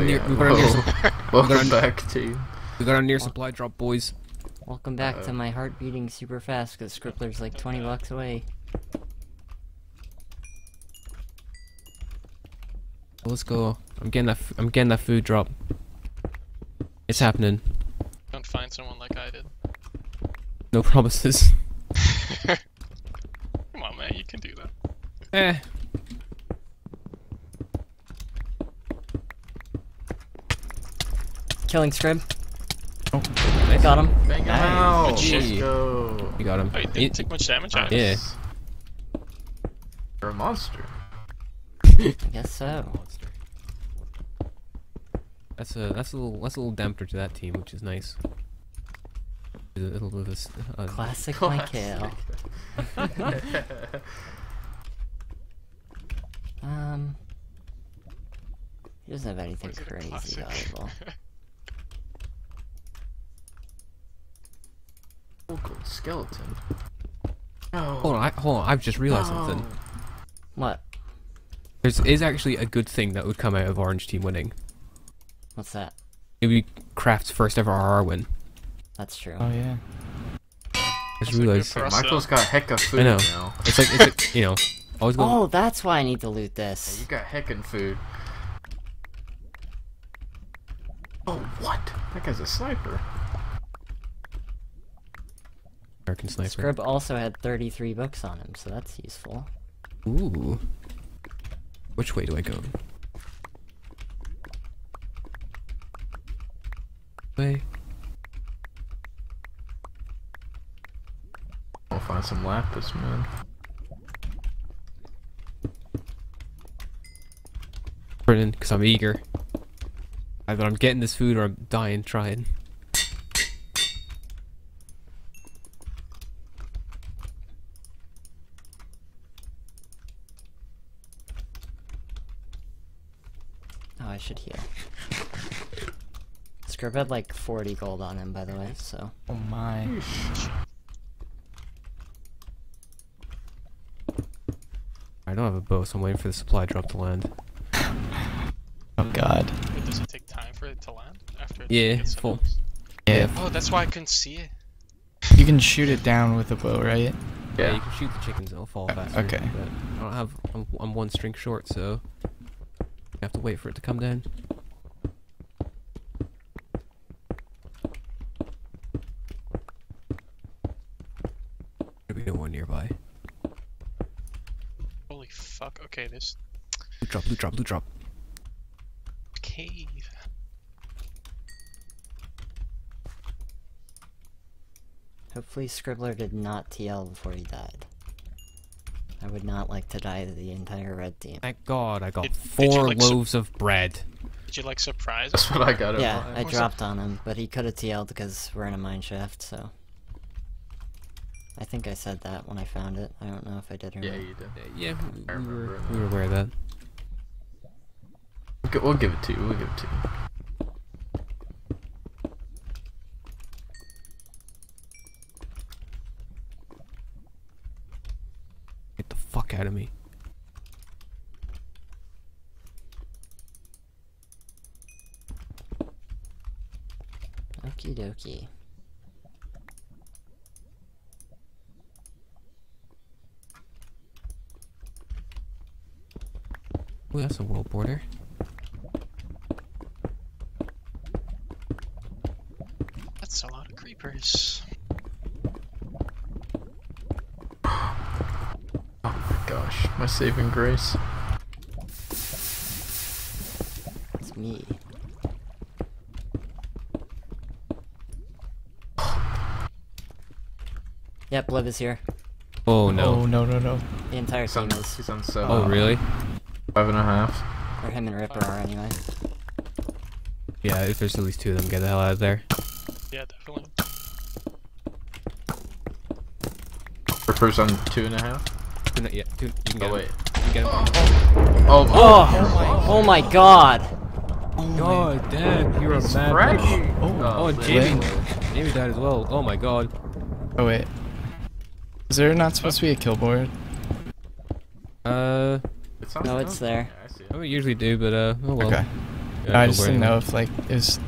guess. We got our near, we got our near, Whoa. Welcome on- back, team. we got our near supply drop, boys. Welcome back to Uh-oh. my heart beating super fast because ScribLur's like 20 bucks away. Let's go. I'm getting that. f- I'm getting that food drop. It's happening. Don't find someone like I did. No promises. Come on, man, you can do that. Eh. Killing Scrib. Nice. Got him. Bang him Nice. out. Good. Let's go. You got him. Oh, you He- didn't take much damage out? Yeah. You're a monster. I guess so. That's a that's a little that's a little damper to that team, which is nice. A little bit of a s- uh, Classic Classic. Michael. Um. He doesn't have anything is it a crazy valuable. Oh, gold skeleton. No. hold on, I, hold on. I've just realized oh. something. No. What? There's is actually a good thing that would come out of Orange team winning. What's that? Maybe Kraft's first ever RR win. That's true. Oh yeah. I just That's a good realized. for Michael's got hecka food I know. now. It's like it's like you know, always going... Oh, that's why I need to loot Hey, this. you got heckin' food. Oh, what? That guy's a sniper. American sniper. Scrib also had 33 books on him, so that's useful. Ooh. Which way do I go? Way. I'll find some lapis, man. Brilliant, because I'm eager. Either I'm getting this food or I'm dying trying. I should heal. Scrib had like 40 gold on him, by the way, so. Oh my. I don't have a bow, so I'm waiting for the supply drop to land. Oh god. Wait, does it take time for it to land after it Yeah, gets full. Yeah. Oh, that's why I couldn't see it. You can shoot it down with a bow, right? Yeah, you can shoot the chickens it'll fall faster. okay. But I don't have. I'm, I'm one string short, so I have to wait for it to come down. There'll be no one nearby. Holy fuck. Okay, this Loot drop, loot drop, loot drop. cave. Hopefully ScribLur did not TL before he died. I would not like to die to the entire red team. Thank God I got Did- did four like, loaves of bread. Did you like surprise? That's what I got. Yeah, him I on. dropped on him, but he could have TL'd because we're in a mine shaft, so. I think I said that when I found it. I don't know if I did or Yeah, not. you did. Uh, yeah, we, we remember were, we were aware of that. We'll We'll give it to you. We'll give it to you. Get the fuck out of me. Okie dokie. Ooh, that's a world border. That's a lot of creepers. Oh my my saving grace. It's me. Yep, Liv is here. Oh no. Oh no. no no no. The entire He's team on, is. he's on seven. Oh really? Five and a half. Or him and Ripper are anyway. Yeah, if there's at least two of them, get the hell out of there. Yeah, definitely. Ripper's on two and a half. Two, yeah, two, you can get Oh wait. You get him. Oh, Oh! Oh my god! God damn, you're a He's mad fraggy. Oh, Liv. Jamie. Jamie died as well. Oh my god. Oh wait. Is there not supposed to be a kill board? Uh, It's No, it's phone. there. Yeah, I see it. I would usually do, but uh, oh well. Okay. Yeah, I just didn't know if like it was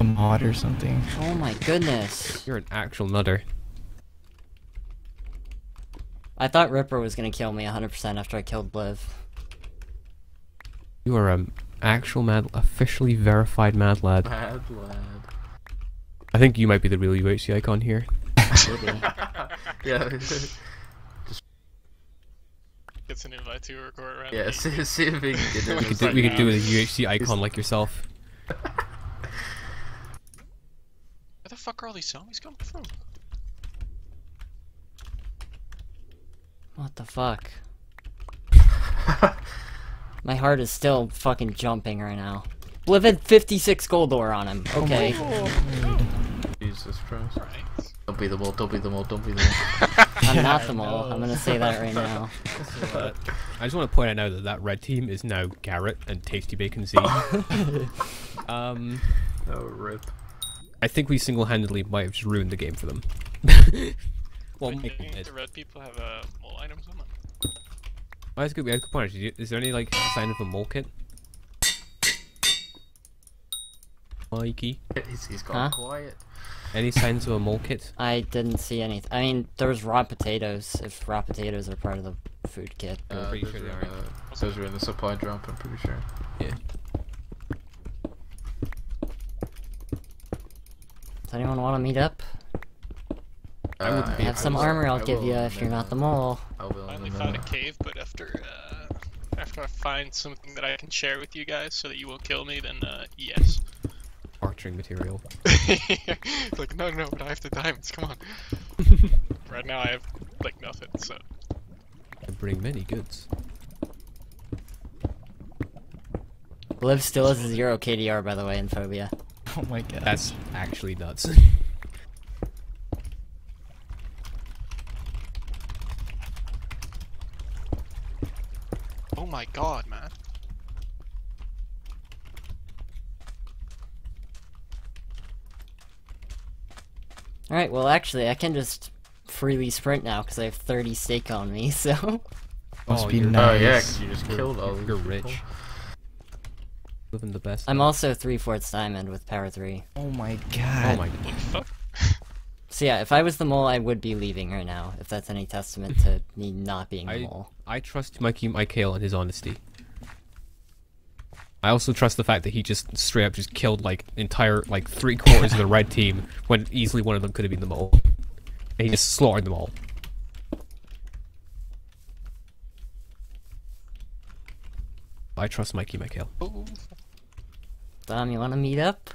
a mod or something. Oh my goodness. You're an actual nutter. I thought Ripper was gonna kill me 100% after I killed Liv. You are an actual mad, officially verified mad lad. Mad lad. I think you might be the real UHC icon here. Maybe. Yeah. Gets an invite to record right yeah. See, see if we can get it. We could do, like, we could do a UHC icon like yourself. Where the fuck are all these zombies coming from? What the fuck? My heart is still fucking jumping right now. Bliv had 56 gold ore on him. Okay. Jesus Christ. Right. Don't be the mole. Don't be the mole. Don't be the mole. I'm not the mole. I'm gonna say that right now. I just want to point out now that that red team is now Garrett and Tasty Bacon Z. um, oh rip. I think we single-handedly might have just ruined the game for them. Well, Wait, Mike the red people have uh, mole items on them? Oh, that's good. We had a good point. Is there any like sign of a mole kit? Mikey, He's, he's gone Huh? quiet. any signs of a mole kit? I didn't see anything. I mean, there's raw potatoes. If raw potatoes are part of the food kit. I'm Uh, pretty those sure they are in are. the- Those are in the supply drop. I'm pretty sure. Yeah. Does anyone want to meet up? I would Uh, be- Have some armor I'll I give will you in a if you're not the mole. I will. in a Finally found a cave, but after uh, after I find something that I can share with you guys so that you won't kill me, then uh, yes. Archering material. like no, no, but I have the diamonds. Come on. right now I have like nothing. So And bring many goods. Bliv still has a zero KDR by the way in Phobia. Oh my god. That's actually nuts. oh my god, man. Alright, well actually I can just freely sprint now because I have 30 steak on me, so... Must Oh, be you're- Oh yeah, nice. 'cause you just killed all You're people. rich. Living the best. I'm life. also 3 fourths diamond with power 3. Oh my god. Oh god. my. What the fuck? So yeah, if I was the mole I would be leaving right now, if that's any testament to me not being the I mole. I trust Mikey Michael and his honesty. I also trust the fact that he just straight up just killed like entire like three quarters of the red team when easily one of them could have been the mole. And he just slaughtered them all. I trust Mikey Michael. Oh, Dom, you wanna meet up?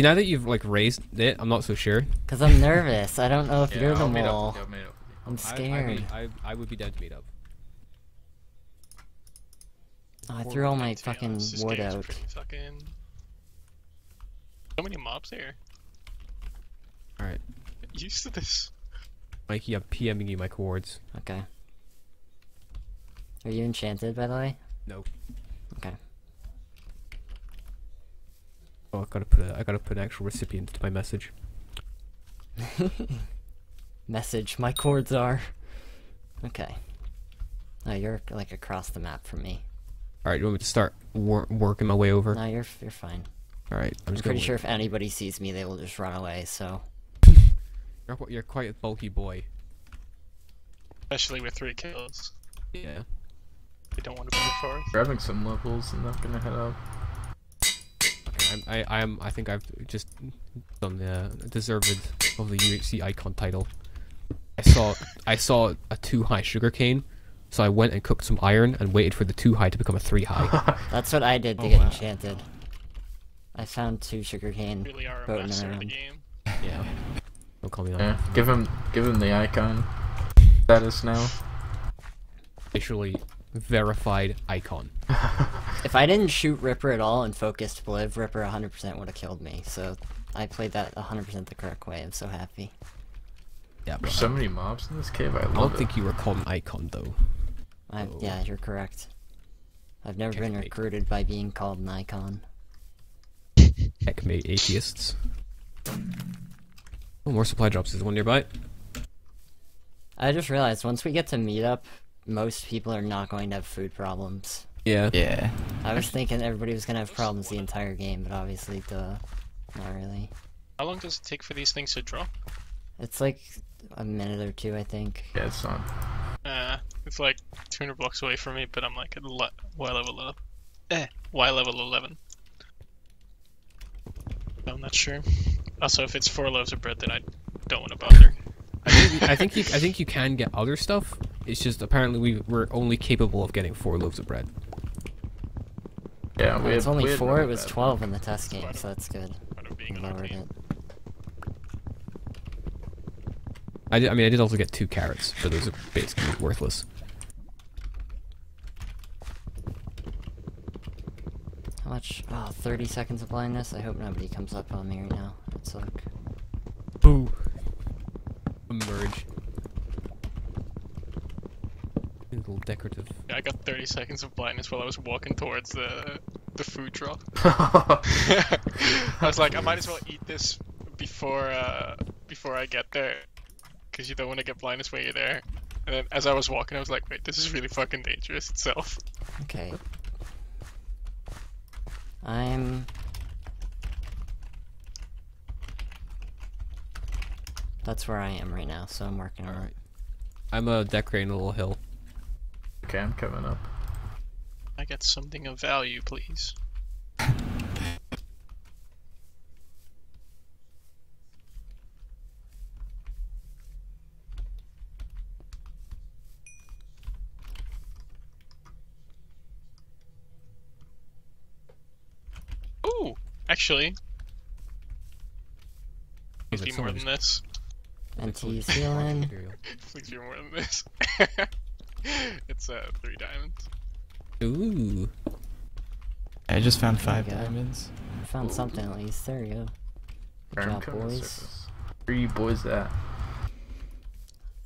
Now that you've like raised it, I'm not so sure. Cause I'm nervous. I don't know if Yeah, you're the I'll meet up mole. with I'll meet up with you. I'm I, scared. I, I, I would be down to meet up. Oh, I threw all my fucking honest, this wood game's out. pretty Fucking. So many mobs here. Alright. Get used to this. Mikey, I'm PMing you my chords. Okay. Are you enchanted, by the way? No. Okay. Oh, I gotta put a, I gotta put an actual recipient to my message. Message, my cords are. Okay. No, you're like across the map from me. Alright, you want me to start wor- working my way over? No, you're you're fine. Alright, I'm I'm just pretty gonna sure if anybody sees me, they will just run away. So You're, you're quite a bulky boy. Especially with three kills. Yeah. They don't want to be the fourth. Grabbing some levels and not gonna head up. Okay, I'm, I, I am. I think I've just done the deserved of the UHC icon title. I saw, I saw a two high sugarcane, so I went and cooked some iron and waited for the two high to become a three high. that's what I did oh, to Oh, get wow. enchanted. I found two sugar sugarcane Really are a boating master of the game. yeah. Don't call me that. Yeah, give him, give him the icon status now. Officially verified icon. If I didn't shoot Ripper at all and focused Bliv, Ripper 100% would have killed me. So I played that 100% the correct way. I'm so happy. Yeah. There's so many mobs in this cave. I I don't it. think you were called an icon though. I, Oh. Yeah, you're correct. I've never been recruited by being called an icon. Checkmate atheists. Oh, more supply drops. Is one nearby? I just realized once we get to meet up, most people are not going to have food problems. Yeah. Yeah. I was thinking everybody was gonna have problems the entire game, but obviously, duh, not really. How long does it take for these things to drop? It's like a minute or two, I think. Yeah, it's not. Uh, it's like 200 blocks away from me, but I'm like at le- Y level 11. Eh, Y level 11. I'm not sure. Also, if it's four loaves of bread, then I don't want to bother. I think, I think you I think you can get other stuff. It's just apparently we we're only capable of getting four loaves of bread. Yeah, we it's had- only we four. It was bad twelve in the test game, so that's good. Being lowered it. I, did, I mean I did also get two carrots, but those are basically worthless. How much? Oh, 30 seconds of blindness. I hope nobody comes up on me right now. That suck. Boo. Emerge. Little decorative. Yeah, I got 30 seconds of blindness while I was walking towards the the food drop. I was like, I might as well eat this before uh, before I get there, because you don't want to get blindness when you're there. And then as I was walking, I was like, wait, this is really fucking dangerous itself. Okay. I'm. That's where I am right now, so I'm working on Alright. it. I'm uh, decorating a little hill. okay, I'm coming up. I get something of value, please. Ooh, actually, please like be more than this. NT someone just ceiling. material. Please be more than this. it's uh three diamonds. Ooh. I just found five diamonds. I found something at least. There you go. Good I'm job, boys. surface. Where you boys at?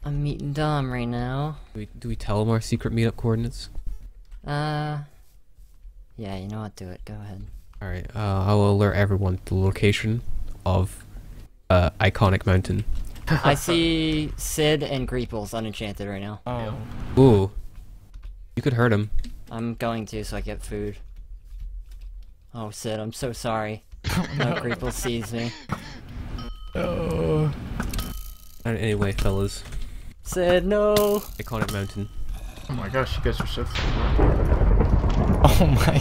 I'm meeting Dom right now. Do we, do we tell him our secret meetup coordinates? Uh. Yeah, you know what? Do it. Go ahead. Alright, uh, I will alert everyone to the location of uh, Iconic Mountain. I see Sid and Greeples unenchanted right now. Oh. Ooh. You could hurt him. I'm going to so I get food. Oh, Sid, I'm so sorry. No, Greeples sees me. Oh. Anyway, fellas, Sid, no! Iconic Mountain. Oh my gosh, you guys are so funny. Oh my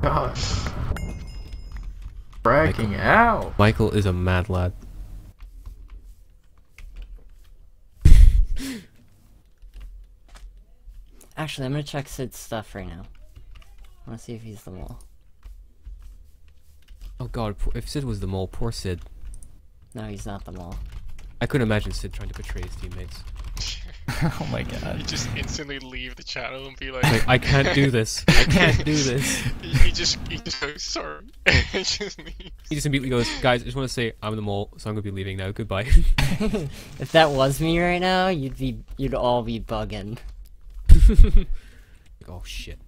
god. God. Bragging out. Michael is a mad lad. Actually, I'm gonna check Sid's stuff right now. I wanna see if he's the mole. Oh god, if Sid was the mole, poor Sid. No, he's not the mole. I couldn't imagine Sid trying to betray his teammates. oh my god. You god. just instantly leave the channel and be like, Like, I can't do this. I can't do this. he just he just goes sorry. It just. He just immediately goes, guys, I just want to say I'm the mole, so I'm gonna be leaving now. Goodbye. if that was me right now, you'd be, you'd all be bugging. oh shit.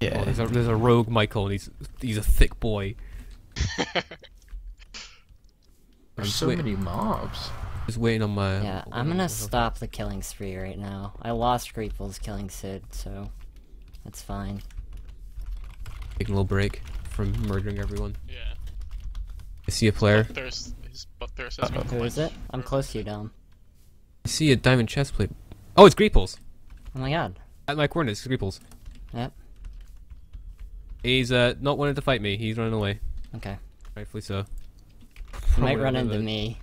Yeah. Oh, there's a there's a rogue Michael, and he's he's a thick boy. There's so many mobs. Just waiting on my. Yeah, I'm gonna stop the killing spree right now. I lost Greeples killing Sid, so that's fine. Taking a little break from murdering everyone. Yeah. I see a player. There's his butt thirst has been Who is it? I'm close to you, Dom. I see a diamond chest plate. Oh, it's Greeples. Oh my god. At my coordinates, Greeples. Yep. He's uh not wanting to fight me. He's running away. Okay. Rightfully so. He might run a into bit. me.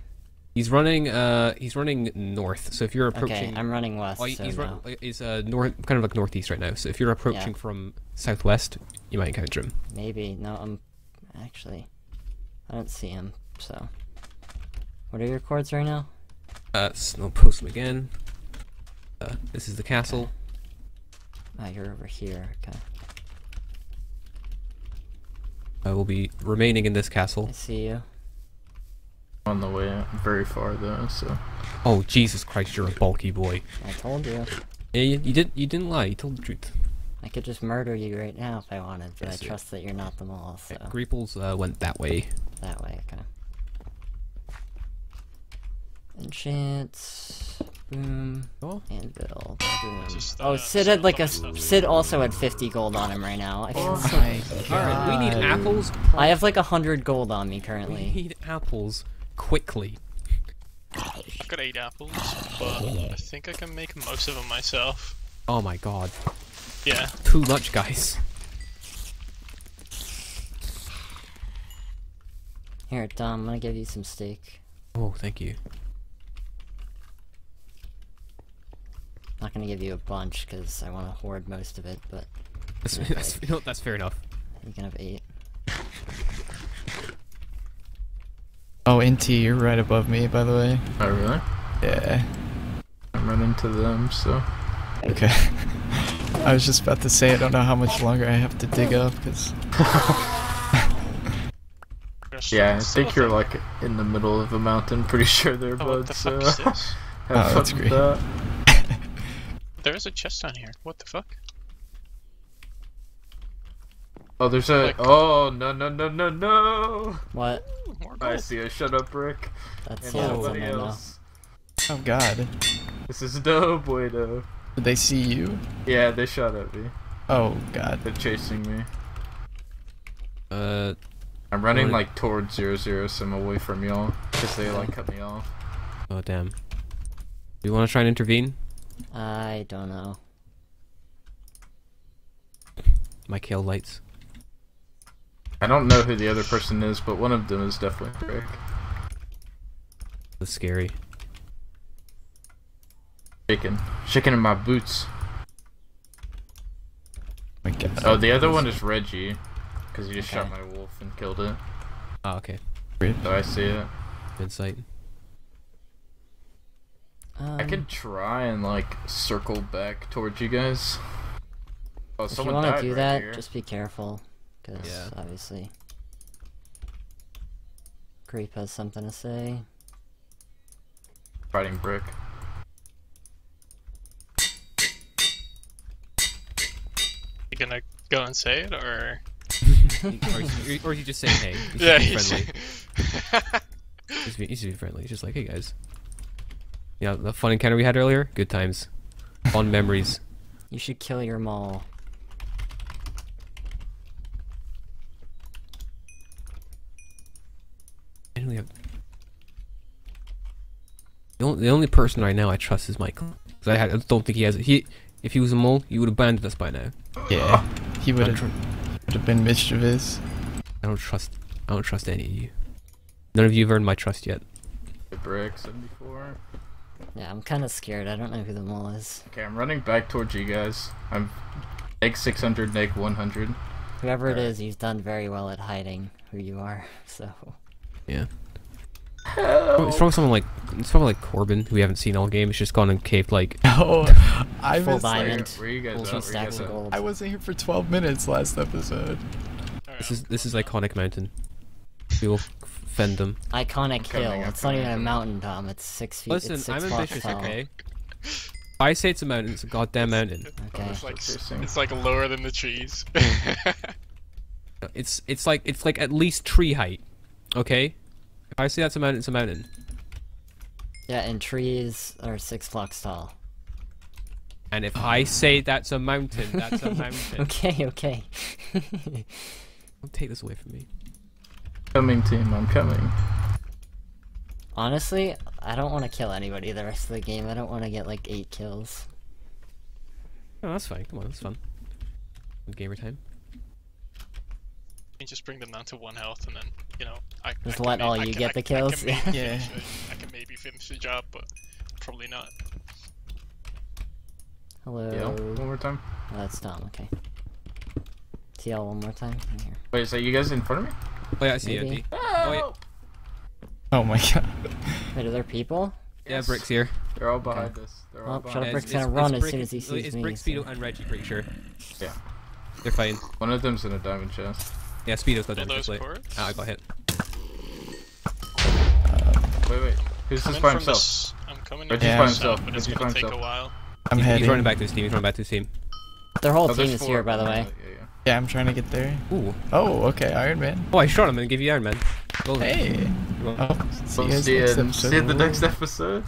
He's running. Uh, he's running north. So if you're approaching, Okay, I'm running west, he- so he's no. run, like, he's uh north, kind of like northeast right now. So if you're approaching from southwest, you might encounter him. Maybe. No, I'm... Actually... I don't see him, so... What are your chords right now? Uh, snow post them again. Uh, this is the castle. Oh, you're over here. Okay. I will be remaining in this castle. I see you. On the way. Very far though, so. Oh Jesus Christ, you're a bulky boy. I told you. Yeah, you, you did. You didn't lie. You told the truth. I could just murder you right now if I wanted, but Yes, I you- trust that you're not the mole, so... Okay, Greeples uh, went that way. That way, okay. Enchant... Boom. Oh. Anvil. Boom. Just, Oh, uh, Sid had like a. Sid also had 50 gold on him right now. I, Oh feel so- my Alright, we need apples. I have like a 100 gold on me currently. We need apples quickly. I've got eight apples, but I think I can make most of them myself. Oh my god. Yeah. Too much, guys. Here, Dom, I'm gonna give you some steak. Oh, thank you. not gonna give you a bunch because I want to hoard most of it, but That's, that's, that's fair enough. you can have eight. Oh, NT, you're right above me, by the way. Oh, really? Yeah. I'm running to them, so. Okay. I was just about to say I don't know how much longer I have to dig up because Yeah, I think you're like in the middle of the mountain. Pretty sure there, Oh, what the uh, So have Oh, fun that's with great. that. There is a chest down here. What the fuck? Oh, there's a. Like- Oh no no no no no! What? I see a shut up brick That's and yeah, that's nobody in now. oh god, This is dope, way though. did they see you? Yeah, they shot at me. Oh god. They're chasing me. Uh, I'm running What? like towards zero zero sim away from y'all because they like cut me off. oh damn. Do you want to try and intervene? I don't know. My kill lights. I don't know who the other person is, but one of them is definitely Brick. That's scary. Shaking, shaking in my boots. my god. Oh, the other one is Reggie, because he just shot my wolf and killed it. Oh, okay. Rip. So I see it. Insight. Um, I can try and like circle back towards you guys. Oh, If you someone want to do right that, here. just be careful, because Yeah. obviously, Creep has something to say. fighting brick. You gonna go and say it or? or, is he, or is he just say hey? He's yeah, just being he's. friendly. He's, being, he's being friendly. He's just like, hey guys. Yeah, the fun encounter we had earlier? Good times. Fond memories. You should kill your mole. I don't really have... The only, the only person right now I trust is Michael. 'Cause I, had, I don't think he has... He, if he was a mole, he would have abandoned us by now. Yeah, he would have would have been mischievous. I don't trust... I don't trust any of you. None of you have earned my trust yet. The brick 74. Yeah, I'm kind of scared. I don't know who the mole is. Okay, I'm running back towards you guys. I'm egg 600, egg 100. Whoever it Alright. you've done very well at hiding who you are. So Yeah. Oh, It's probably someone like... It's probably like Corbin, who we haven't seen all game. It's just gone and caved like... Oh, I Full was diamond. like, Where, where you guys full at? Where you guys at? I wasn't here for 12 minutes last episode. This is this is iconic mountain. We will fend them. Iconic coming, hill. I'm It's not even a mountain, Tom. It's six feet. Listen, it's 6 I'm ambitious, tall. okay? I say it's a mountain, it's a goddamn mountain. Okay. It's like it's like lower than the trees. It's it's like it's like at least tree height. Okay? If I say that's a mountain, it's a mountain. Yeah, and trees are six blocks tall. And if I say that's a mountain, that's a mountain. okay, okay. Don't take this away from me. Coming, team, I'm coming. Honestly, I don't want to kill anybody the rest of the game. I don't want to get like eight kills. No, that's fine. Come on, that's fun. Gamer time. You just bring them down to one health, and then you know I I Just can let may- all I you can- get I the can- I kills? Yeah. finish. I can maybe finish the job, but probably not. Hello. Yeah, one more time. Oh, that's Tom. Okay. TL one more time. Here. Wait, is that you guys in front of me? Oh yeah, I see you, Oh Oh my god. Wait, are there people? yeah, Brick's here. They're all behind us. They're all Well, shut behind up, Yeah, Brick's gonna run as soon as he sees it's me, Brick, so- and Reggie, pretty sure. Yeah. They're fighting. One of them's in a diamond chest. Yeah, Speedo's got All them those just late. cords. Ah, I got hit. Wait, wait. Who's this Coming by himself? this, I'm coming Reggie's in by myself, himself. but it's gonna by take a while. I'm He's, heading. he's running back to his team. He's running back to his team. Their whole Oh, team there's is here, by the way. Yeah, yeah, yeah. Yeah, I'm trying to get there. Ooh. Oh, okay, Iron Man. Oh, I shot him and gave you Iron Man. Well. Hey. Well, Oh, see Well, you guys see next episode. see you in the next episode.